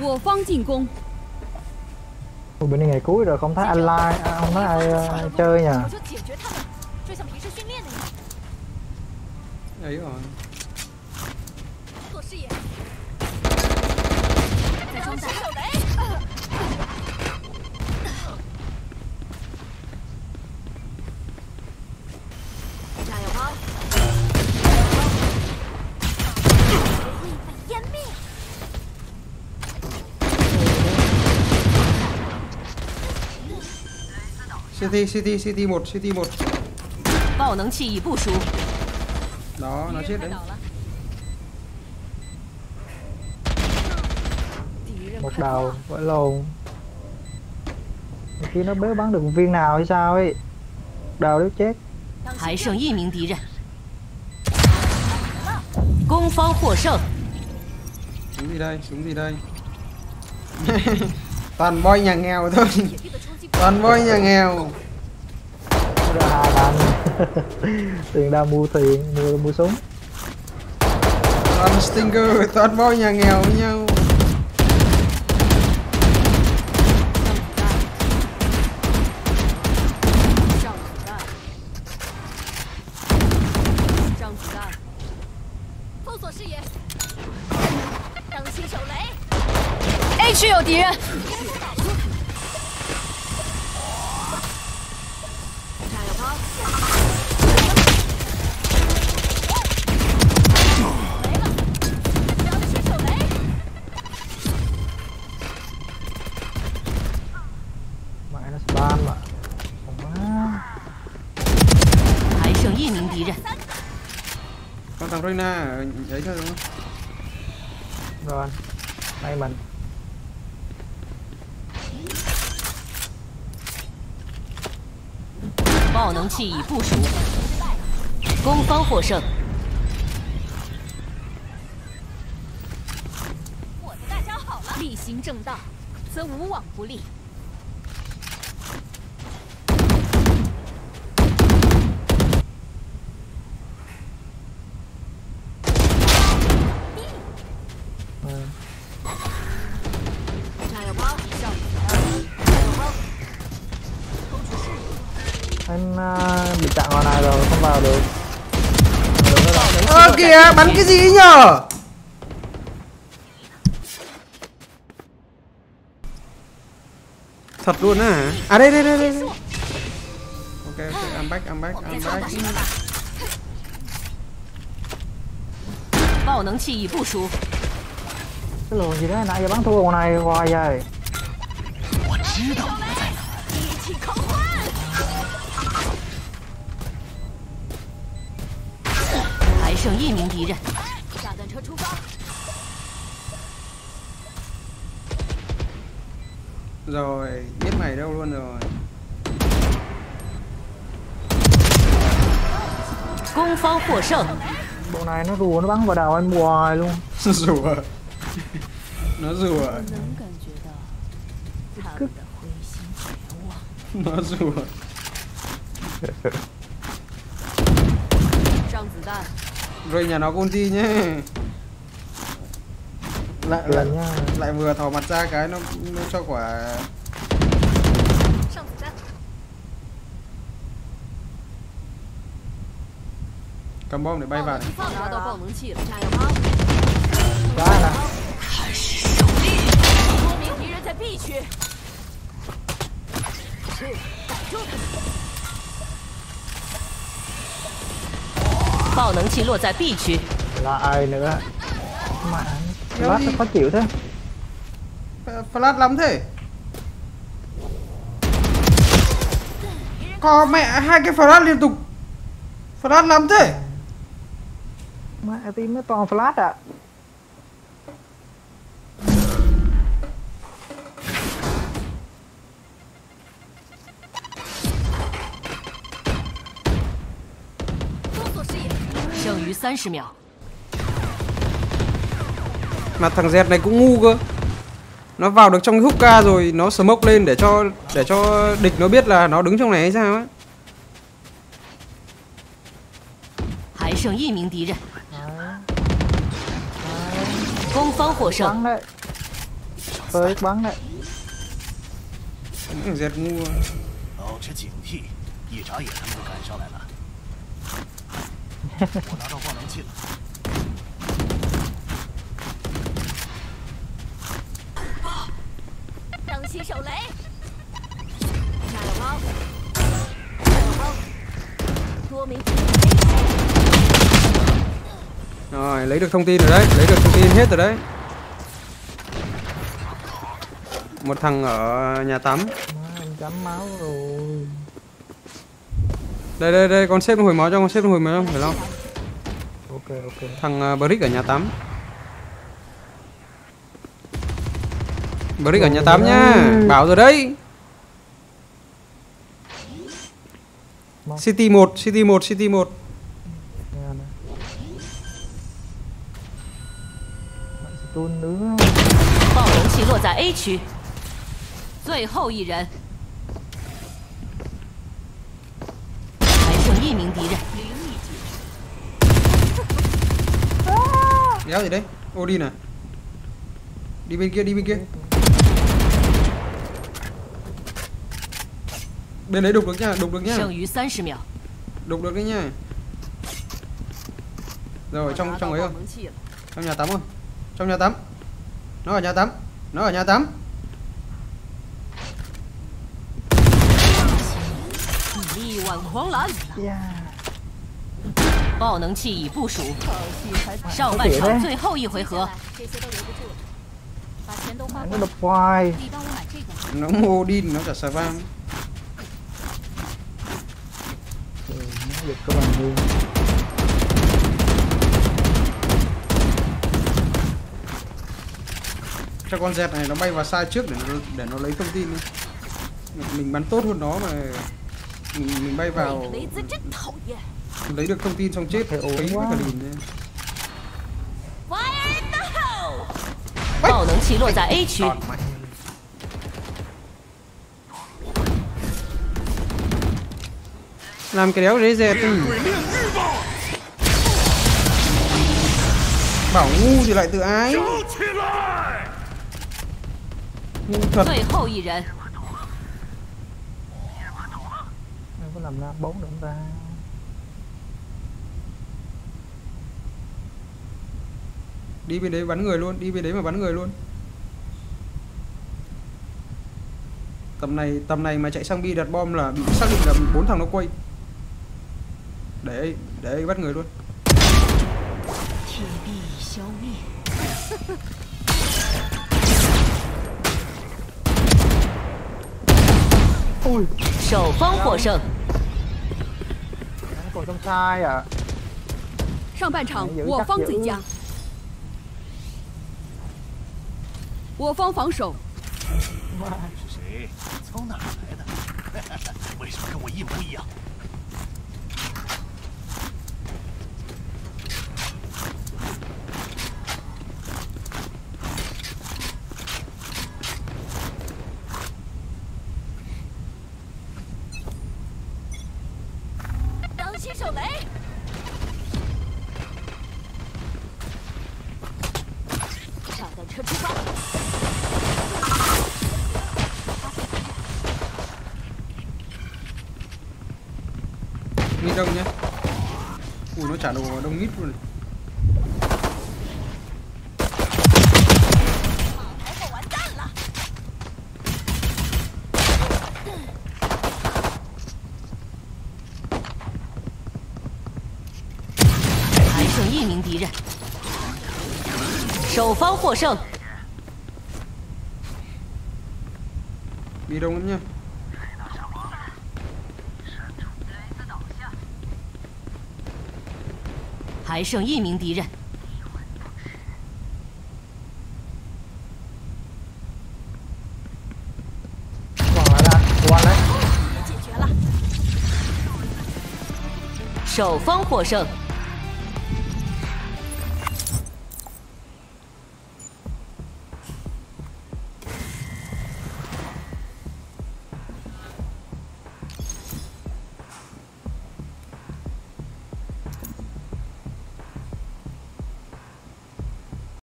我方进攻。 Ủa, bên này ngày cuối rồi không thấy anh like, à, không thấy ai ờ, chơi nhỉ? 我就解决他们，就像平时训练那样。 ấy rồi city city city một city một 爆能器已部署， đó nó chết đấy 倒了， Một đầu, vỡ lồn. Khi nó bế bắn được một viên nào hay sao ấy. Đầu đéo chết. 还剩一名敌人。攻方获胜， súng gì đây súng gì đây toàn boy nhà nghèo thôi 铁壁的冲击波 toàn boy nhà nghèo Nó ra hai đàn. Tiền ra mua tiền, mua mua súng. toàn stinger toàn boy nhà nghèo với nhau 上子弹，上子弹，封锁视野，当心手雷。 A 区有敌人， 明敌人。ก็ทำ你รหน้าใหญ่เ能器已部署，攻方获胜。我的大招好了，力行正道，则无往不利。Anh uh, bị chặn ngoài này rồi, không vào được. ơ kìa bắn cái gì ấy nhở thật luôn á hả à đây đây đây đây đây. ok ok I'm back I'm back I'm back 爆能器已部署， cái lường gì đó nãy giờ bắn thua con này hoài vậy. Rồi biết mày đâu luôn rồi. Công phong của sở bộ này nó rùa nó bắn vào đầu anh hoài luôn. Rùa. nó rùa 能感觉到他们的灰心绝望。 nó rùa 上子弹， rồi nhà nó con ti nhé lại lại Tiền nha. lại vừa thò mặt ra cái nó nó cho quả 上子弹， cầm bom để bay vào 拿到 B 区，是逮住他们，爆能器落在 B 区， Là ai nữa? Mà lát nó khó chịu thế. flash lắm thế có mẹ hai cái flash liên tục flash lắm thế Mà team nó toàn flash à. 剩余三十秒。 mà thằng dẹt này cũng ngu cơ nó vào được trong hookah rồi nó smoke lên để cho để cho địch nó biết là nó đứng trong này hay sao á 还剩一名敌人，攻方获胜。 Bắn đấy. tới bắn đấy Những thằng dẹt ngu 保持警惕，一眨眼他们就赶上来了。 我拿到爆能器了，当心手雷！加油猫！加油猫！多枚敌人 Rồi lấy được thông tin rồi đấy Lấy được thông tin hết rồi đấy Một thằng ở nhà tắm má em chấm máu rồi Đây đây đây con xếp nó hồi máu cho con xếp nó hồi máu cho phải không ok ok Thằng uh, Brick ở nhà tắm Brick ở nhà tắm nhá Bảo rồi đấy Mau. City 1 City 1 City 1 nghe nè Lại stun nữa 爆龙器落在 A 区，最后一人， đéo gì đấy? Ô đi này. Đi bên kia đi bên kia. Bên đấy đục được nha đục được nha. đục được đấy nha. Rồi trong trong ấy không trong nhà tắm không trong nhà tắm. Nó ở nhà tắm. Nó ở nhà tắm. Yeah. 爆能器已部署。好戏还在，上半场最后一回合，这些都留不住了，把钱都花 nó 光了。 đập hoài 你帮我买这个。 Nó mua Odin nó cả spam ừ, nó giật các bạn luôn Cho con dẹt này nó bay vào sai trước để nó, để nó lấy thông tin đi mình, mình bắn tốt hơn nó mà mình, mình bay 那 vào 个雷兹真讨厌。 lấy được thông tin xong chết. Thấy ốm quá. Bạo nóng khí. Làm cái đéo dễ dẹp ừ. Bảo ngu thì lại tự ái. Ngu thật. Em có làm ra bốn động ra? đi bên đấy bắn người luôn đi bên đấy mà bắn người luôn tầm này tầm này mà chạy sang bi đặt bom là bị xác định là bốn thằng nó quay để ấy- để ấy bắt người luôn 铁壁已消灭， ui 守方获胜。 nó còn trong sai à 上半场有我方有最佳， 我方防守。是谁？从哪儿来的？为什么跟我一模一样？当心手雷！炸弹车出发！đông nhé, ui nó trả đồ vào đông nghít luôn này. Bị đông lắm nha 还剩一名敌人。完了完了。首方获胜。